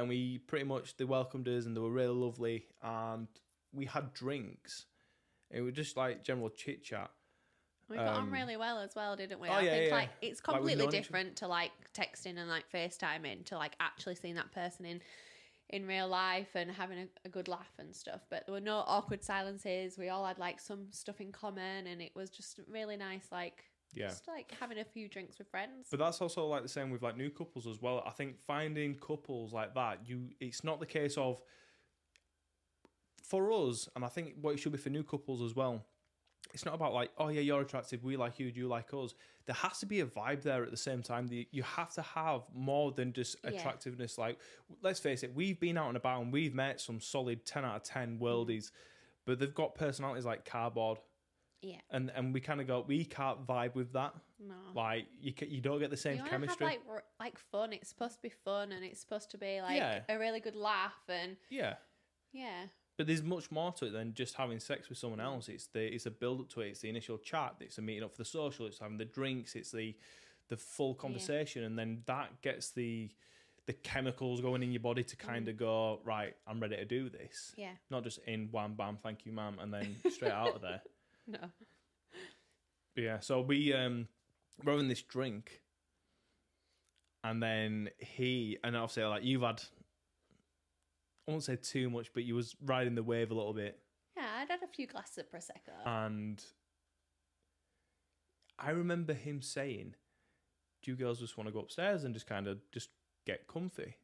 and we pretty much they welcomed us and they were really lovely and we had drinks. It was just like general chit chat. We got on Um, really well as well, didn't we? oh, I yeah, think yeah. like it's completely other- different to like texting and like FaceTiming to like actually seeing that person in in real life and having a, a good laugh and stuff. But there were no awkward silences. We all had like some stuff in common and it was just really nice like Yeah. just like having a few drinks with friends. But that's also like the same with like new couples as well. I think finding couples like that, you it's not the case of for us, and I think what it should be for new couples as well. It's not about like, oh yeah, you're attractive, we like you, do you like us. There has to be a vibe there at the same time. The- You have to have more than just Yeah. attractiveness. Like, let's face it, we've been out and about and we've met some solid ten out of ten worldies, mm-hmm. but they've got personalities like cardboard, yeah. and and we kind of go, we can't vibe with that. No. Like, you ca- you don't get the same you chemistry. have like r- like fun. It's supposed to be fun and it's supposed to be like Yeah. a really good laugh and yeah. yeah. But there's much more to it than just having sex with someone mm. else. It's the it's a build up to it. It's the initial chat. It's the meeting up for the social. It's having the drinks. It's the the full conversation, and then that gets the the chemicals going in your body to mm. kind of go right. I'm ready to do this. Yeah. Not just in wham bam, thank you, ma'am, and then straight out of there. No. But yeah. So we um we're having this drink, and then he and obviously like you've had. I won't say too much, but you was riding the wave a little bit. Yeah, I'd had a few glasses of prosecco. and I remember him saying, "Do you girls just want to go upstairs and just kind of just get comfy?"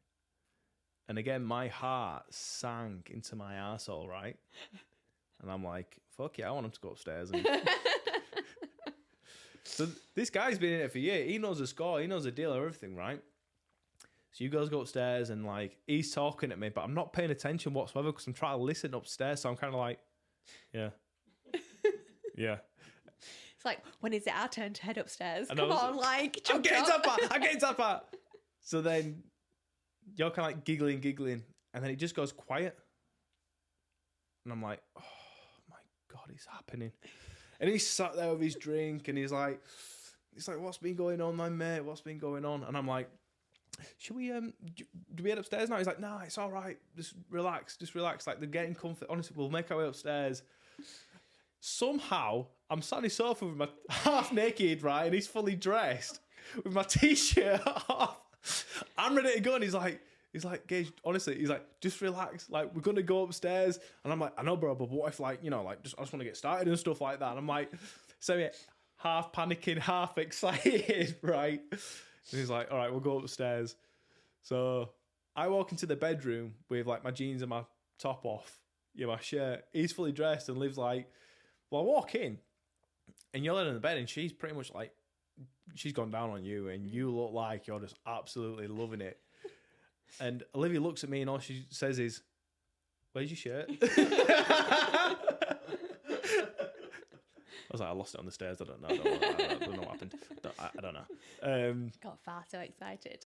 And again, my heart sank into my arsehole, right? And I'm like, "Fuck yeah, I want him to go upstairs." And so this guy's been in it for years. He knows the score. He knows the deal, everything, right? So you guys go upstairs and like he's talking at me, but I'm not paying attention whatsoever because I'm trying to listen upstairs. So I'm kind of like, yeah, yeah. It's like, when is it our turn to head upstairs? And Come I was- on, like, I'm getting to up. that. I'm getting to that part. So then you're kind of like giggling, giggling, and then it just goes quiet. And I'm like, oh my God, it's happening. And he's sat there with his drink and he's like, he's like, what's been going on, my mate? What's been going on? And I'm like, should we um do we head upstairs now? He's like, nah, it's all right. Just relax, just relax. Like they're getting comfort. Honestly, we'll make our way upstairs. Somehow, I'm sat on his sofa with my half naked, right, and he's fully dressed with my t-shirt off. I'm ready to go, and he's like, he's like, Gage, honestly, he's like, just relax. Like we're gonna go upstairs, and I'm like, I know, bro, but what if like you know, like just I just want to get started and stuff like that. And I'm like, so yeah, half panicking, half excited, right? And he's like, all right, we'll go upstairs. So I walk into the bedroom with like my jeans and my top off, yeah, my shirt. He's fully dressed and lives like, well, I walk in and you're laying in the bed and she's pretty much like, she's gone down on you and you look like you're just absolutely loving it. And Olivia looks at me and all she says is, where's your shirt? I was like, I lost it on the stairs. I don't know. I don't know, I don't know what happened. I, I don't know. Um, Got far too excited.